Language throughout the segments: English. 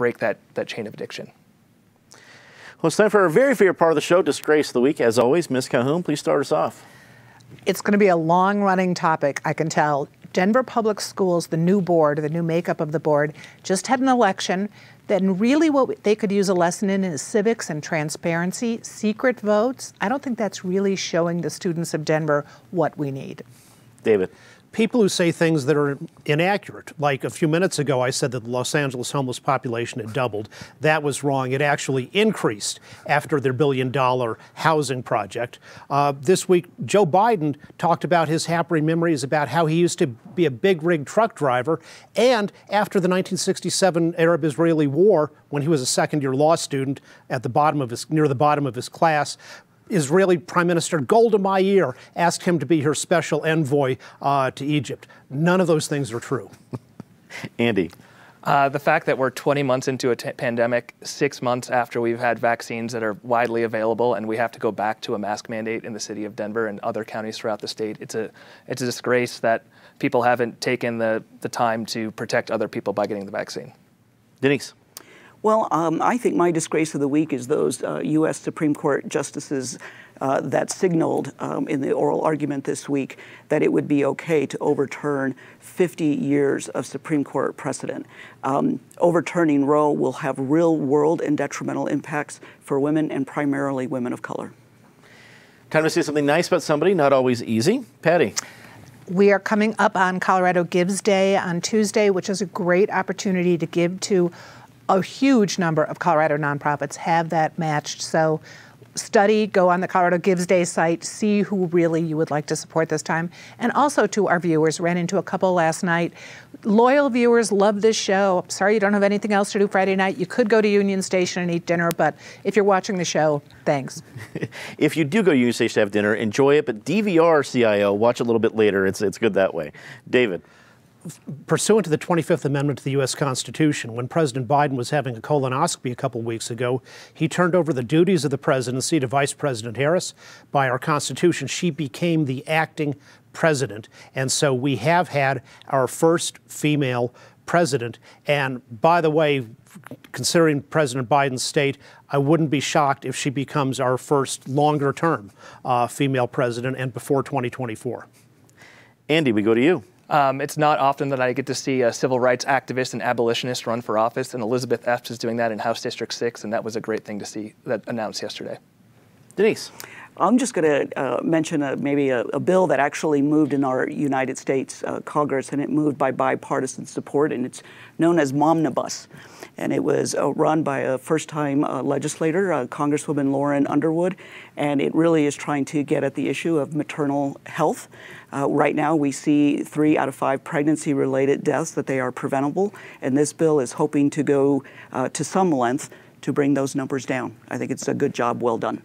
break that, that chain of addiction. Well, it's time for our very favorite part of the show, Disgrace of the Week. As always, Ms. Calhoun, please start us off. It's going to be a long running topic, I can tell. Denver Public Schools, the new board, the new makeup of the board, just had an election. Then, really, what they could use a lesson in is civics and transparency, secret votes. I don't think that's really showing the students of Denver what we need. David people who say things that are inaccurate. Like a few minutes ago, I said that the Los Angeles homeless population had doubled. That was wrong. It actually increased after their billion dollar housing project. Uh, this week, Joe Biden talked about his happy memories about how he used to be a big rig truck driver. And after the 1967 Arab Israeli War, when he was a second year law student at the bottom of his, near the bottom of his class, Israeli Prime Minister Golda Meir asked him to be her special envoy uh, to Egypt. None of those things are true. Andy. Uh, the fact that we're 20 months into a t- pandemic, six months after we've had vaccines that are widely available, and we have to go back to a mask mandate in the city of Denver and other counties throughout the state, it's a it's a disgrace that people haven't taken the, the time to protect other people by getting the vaccine. Denise. Well, um, I think my disgrace of the week is those uh, U.S. Supreme Court justices uh, that signaled um, in the oral argument this week that it would be okay to overturn 50 years of Supreme Court precedent. Um, overturning Roe will have real world and detrimental impacts for women and primarily women of color. Time to say something nice about somebody, not always easy. Patty. We are coming up on Colorado Gives Day on Tuesday, which is a great opportunity to give to a huge number of Colorado nonprofits have that matched. So study, go on the Colorado Gives Day site, see who really you would like to support this time. And also to our viewers, ran into a couple last night. Loyal viewers love this show. Sorry you don't have anything else to do Friday night. You could go to Union Station and eat dinner, but if you're watching the show, thanks. if you do go to Union Station to have dinner, enjoy it, but DVR CIO, watch a little bit later. It's, it's good that way. David pursuant to the 25th Amendment to the U.S. Constitution, when President Biden was having a colonoscopy a couple weeks ago, he turned over the duties of the presidency to Vice President Harris. By our Constitution, she became the acting president. And so we have had our first female president. And by the way, considering President Biden's state, I wouldn't be shocked if she becomes our first longer term uh, female president and before 2024. Andy, we go to you. Um, it's not often that I get to see a civil rights activist and abolitionist run for office, and Elizabeth Epps is doing that in House District 6, and that was a great thing to see that announced yesterday. Denise. I'm just going to uh, mention a, maybe a, a, bill that actually moved in our United States uh, Congress, and it moved by bipartisan support, and it's known as Momnibus. And it was uh, run by a first time uh, legislator, uh, Congresswoman Lauren Underwood, and it really is trying to get at the issue of maternal health. Uh, right now, we see three out of five pregnancy related deaths that they are preventable, and this bill is hoping to go to some length to bring those numbers down. I think it's a good job, well done.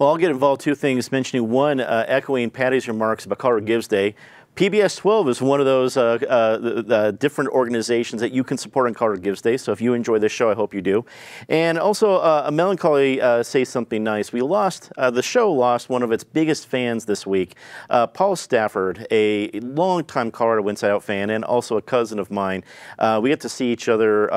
Well, I'll get involved two things, mentioning one, uh, echoing Patty's remarks about Colorado Gives Day. PBS 12 is one of those uh, uh, different organizations that you can support on Colorado Gives Day. So if you enjoy this show, I hope you do. And also, uh, a melancholy uh, say something nice. We lost uh, the show lost one of its biggest fans this week, Paul Stafford, a longtime Colorado Inside Out fan and also a cousin of mine. we get to see each other,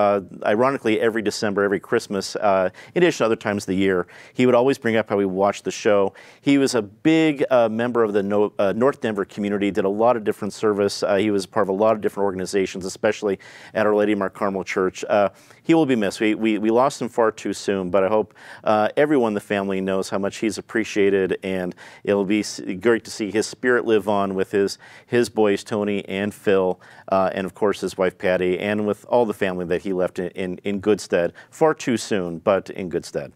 ironically, every December, every Christmas, in addition to other times of the year. He would always bring up how we watched the show. He was a big member of the no, North Denver community. Did a lot of different service. Uh, he was part of a lot of different organizations, especially at Our Lady of Carmel Church. Uh, he will be missed. We, we, we lost him far too soon, but I hope uh, everyone in the family knows how much he's appreciated, and it'll be great to see his spirit live on with his, his boys, Tony and Phil, and of course his wife, Patty, and with all the family that he left in, in, in good stead. Far too soon, but in good stead.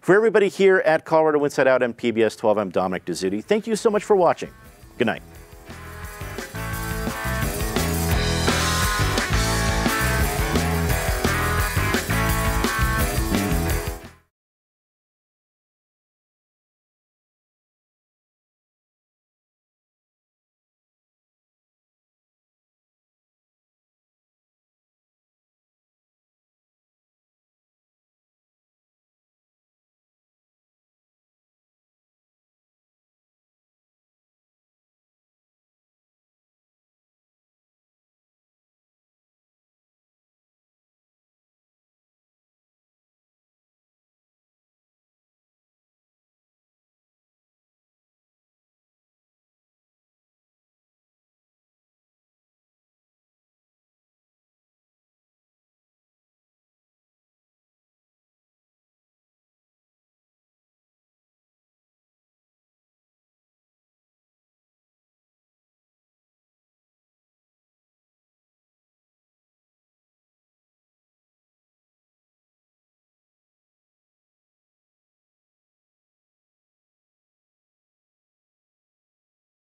For everybody here at Colorado Inside Out and PBS 12, I'm Dominic Dezzutti. Thank you so much for watching. Good night.